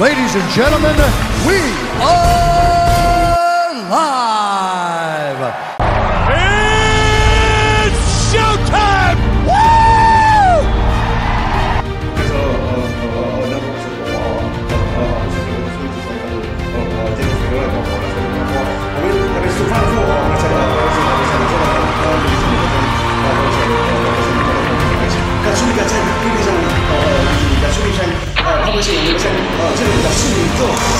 Ladies and gentlemen, we are live. It's showtime! Woo! ¡Gracias!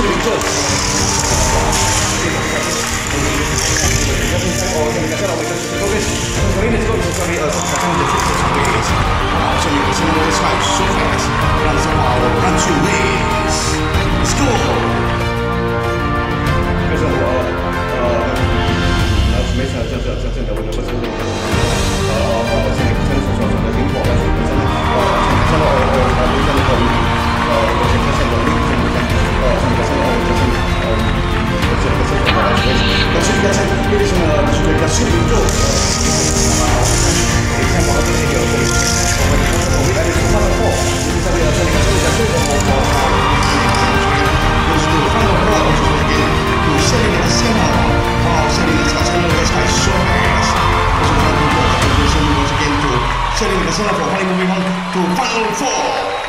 pretty close. 就呃，我们开始，今天我们今天有谁？我们今天是我们未来的希望的货，今天我们要做那个做一下这个活动啊，我们今天要宣传。就是说，我们的货，就是说，给有市里面的鲜花王，还有里面的菜场那个菜商们，是，就是说，我们今天是给里面的鲜花王欢迎我们，欢迎到 Final Four。